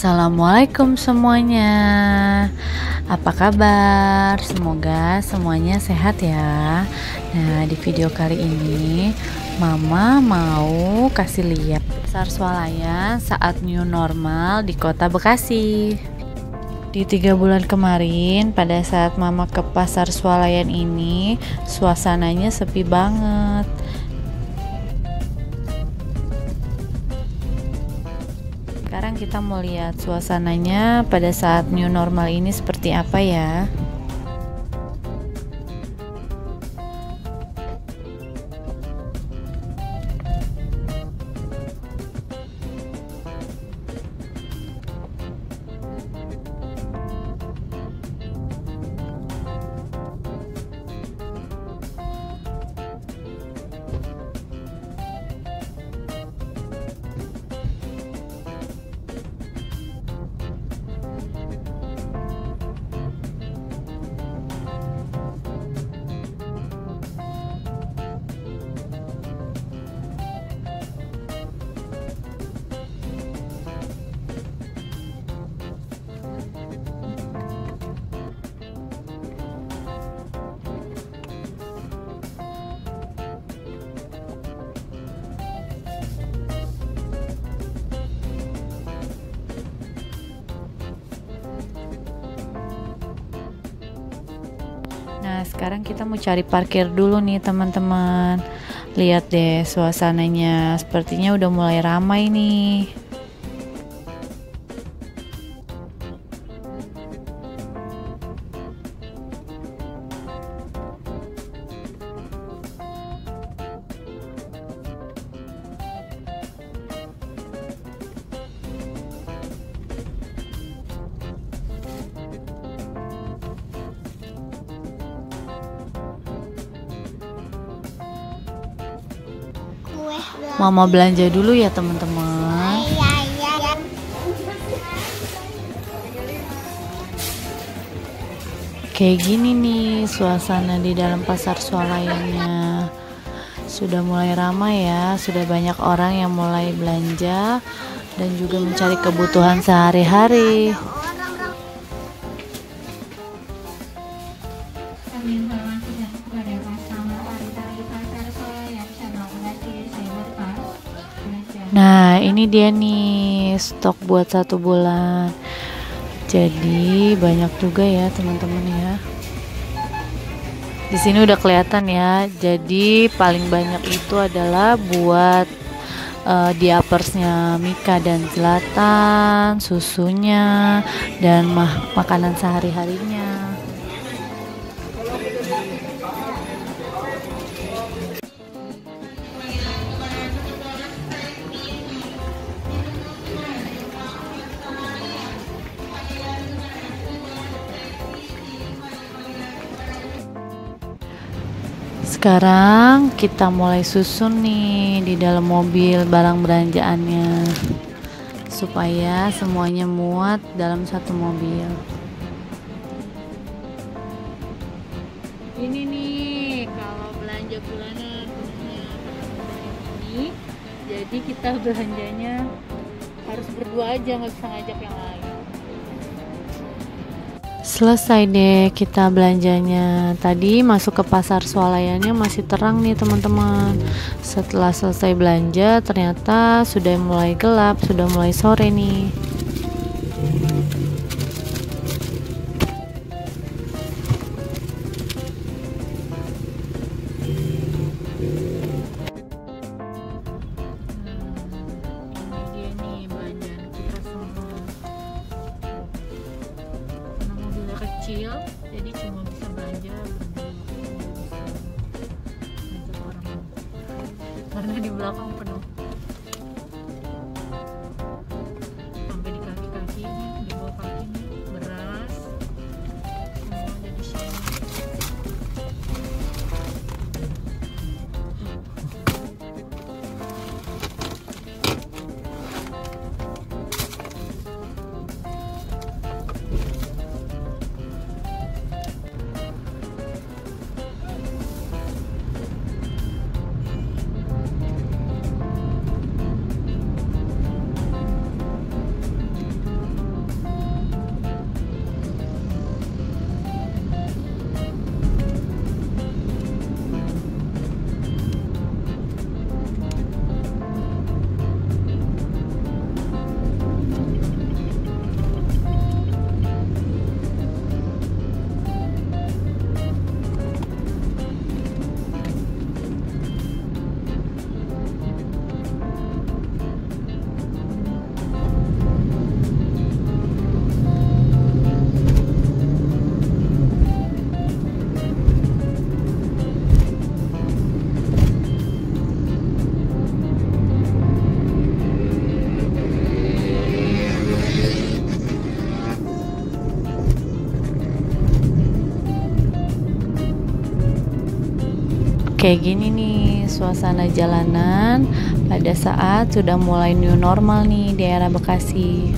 Assalamualaikum semuanya. Apa kabar? Semoga semuanya sehat ya. Nah, di video kali ini Mama mau kasih lihat pasar swalayan saat new normal di Kota Bekasi. Di tiga bulan kemarin, pada saat Mama ke pasar swalayan ini, suasananya sepi banget. Sekarang kita mau lihat suasananya pada saat new normal ini seperti apa ya. Nah, sekarang kita mau cari parkir dulu nih, teman-teman. Lihat deh suasananya, sepertinya udah mulai ramai nih. Mama belanja dulu ya, teman-teman. Kayak gini nih suasana di dalam pasar swalayannya. Sudah mulai ramai ya, sudah banyak orang yang mulai belanja dan juga mencari kebutuhan sehari-hari. Nah, ini dia nih stok buat satu bulan. Jadi banyak juga ya teman-teman ya. Di sini udah kelihatan ya. Jadi paling banyak itu adalah buat uh, diapersnya Mika dan Zlatan, susunya dan mah makanan sehari-harinya. Sekarang kita mulai susun nih di dalam mobil barang belanjaannya supaya semuanya muat dalam satu mobil. Ini nih kalau belanja bulanan ini, jadi kita belanjanya harus berdua aja nggak bisa ngajak yang lain. Selesai deh kita belanjanya. Tadi masuk ke pasar swalayannya masih terang nih teman-teman. Setelah selesai belanja ternyata sudah mulai gelap, sudah mulai sore nih. Kecil jadi cuma bisa belanja ngajak orang. Karena di belakang kayak gini nih suasana jalanan pada saat sudah mulai new normal nih daerah Bekasi.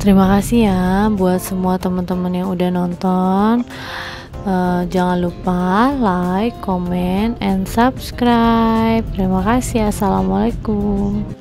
Terima kasih ya buat semua teman-teman yang udah nonton. Uh, jangan lupa like, comment, and subscribe. Terima kasih. Assalamualaikum.